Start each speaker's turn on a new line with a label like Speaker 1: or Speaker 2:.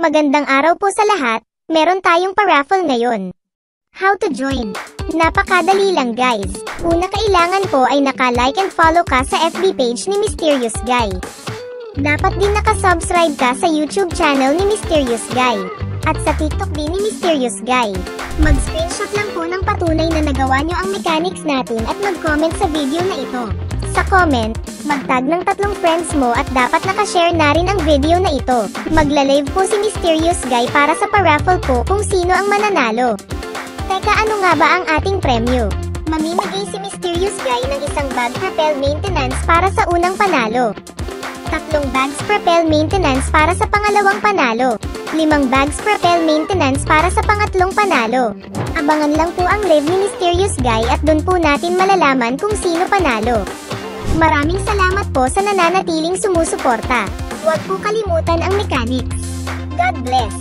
Speaker 1: Magandang araw po sa lahat, meron tayong pa-raffle ngayon. How to join? Napakadali lang guys. Una kailangan po ay naka-like and follow ka sa FB page ni Mysterious Guy. Dapat din nakasubscribe ka sa YouTube channel ni Mysterious Guy. At sa TikTok din ni Mysterious Guy. Mag-screenshot lang po ng patunay na nagawa nyo ang mechanics natin at mag-comment sa video na ito. Sa comment, mag-tag ng tatlong friends mo at dapat nakashare na rin ang video na ito. Magla-live po si Mysterious Guy para sa paraffle po kung sino ang mananalo. Teka ano nga ba ang ating premyo? Mamimigay si Mysterious Guy ng isang bag propel maintenance para sa unang panalo. Tatlong bags propel maintenance para sa pangalawang panalo. Limang bags propel maintenance para sa pangatlong panalo. Abangan lang po ang live ni Mysterious Guy at doon po natin malalaman kung sino panalo. Maraming salamat po sa nananatiling sumusuporta. Huwag po kalimutan ang mechanics. God bless!